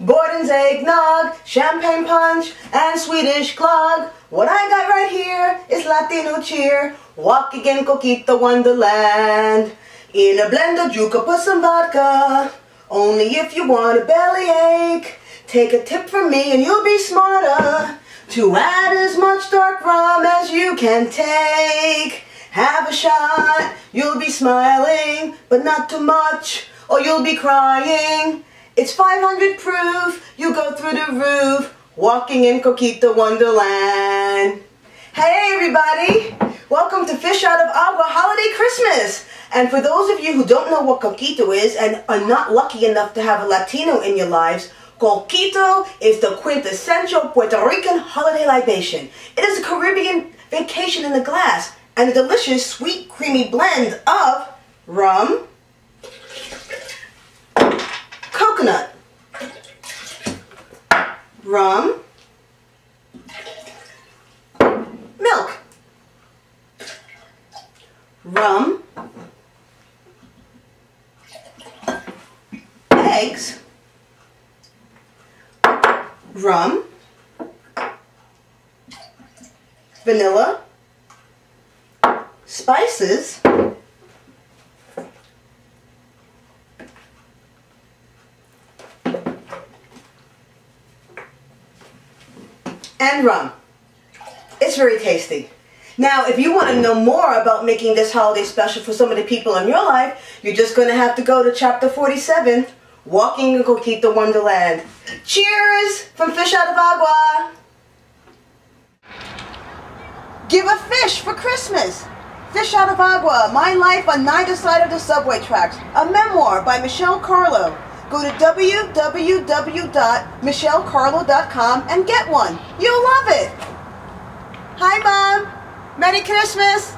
Borden's eggnog, champagne punch, and Swedish glogg. What I got right here is Latino cheer, Walk again, Coquito Wonderland. In a blender, you could put some vodka, only if you want a bellyache. Take a tip from me and you'll be smarter to add as much dark rum as you can take. Have a shot, you'll be smiling, but not too much, or you'll be crying. It's 500 proof, you go through the roof, walking in Coquito Wonderland. Hey everybody, welcome to Fish Out of Agua Holiday Christmas. And for those of you who don't know what Coquito is and are not lucky enough to have a Latino in your lives, Coquito is the quintessential Puerto Rican holiday libation. It is a Caribbean vacation in a glass and a delicious sweet creamy blend of rum, rum, milk, rum, eggs, rum, vanilla, spices, and rum. It's very tasty. Now, if you want to know more about making this holiday special for some of the people in your life, you're just going to have to go to chapter 47, Walking in Coquito Wonderland. Cheers from Fish Out of Agua. Give a fish for Christmas. Fish Out of Agua, My Life on Neither Side of the Subway Tracks, a memoir by Michele Carlo. Go to www.michelecarlo.com and get one. You'll love it. Hi, Mom. Merry Christmas.